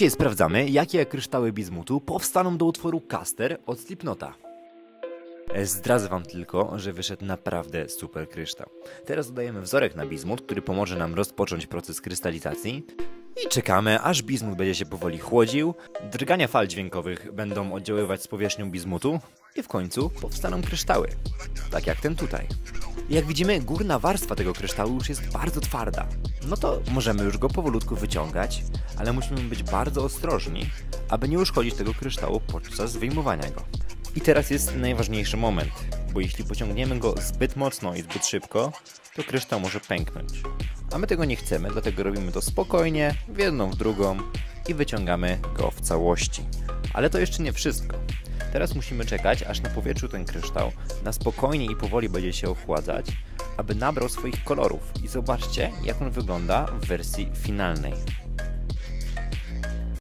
Dzisiaj sprawdzamy, jakie kryształy bizmutu powstaną do utworu Caster od Slipnota. E, Zdradzę wam tylko, że wyszedł naprawdę super kryształ. Teraz dodajemy wzorek na bizmut, który pomoże nam rozpocząć proces krystalizacji. I czekamy, aż bizmut będzie się powoli chłodził, drgania fal dźwiękowych będą oddziaływać z powierzchnią bizmutu i w końcu powstaną kryształy, tak jak ten tutaj. Jak widzimy, górna warstwa tego kryształu już jest bardzo twarda. No to możemy już go powolutku wyciągać, ale musimy być bardzo ostrożni, aby nie uszkodzić tego kryształu podczas wyjmowania go. I teraz jest najważniejszy moment, bo jeśli pociągniemy go zbyt mocno i zbyt szybko, to kryształ może pęknąć. A my tego nie chcemy, dlatego robimy to spokojnie, w jedną, w drugą i wyciągamy go w całości. Ale to jeszcze nie wszystko. Teraz musimy czekać, aż na powietrzu ten kryształ na spokojnie i powoli będzie się ochładzać, aby nabrał swoich kolorów. I zobaczcie, jak on wygląda w wersji finalnej.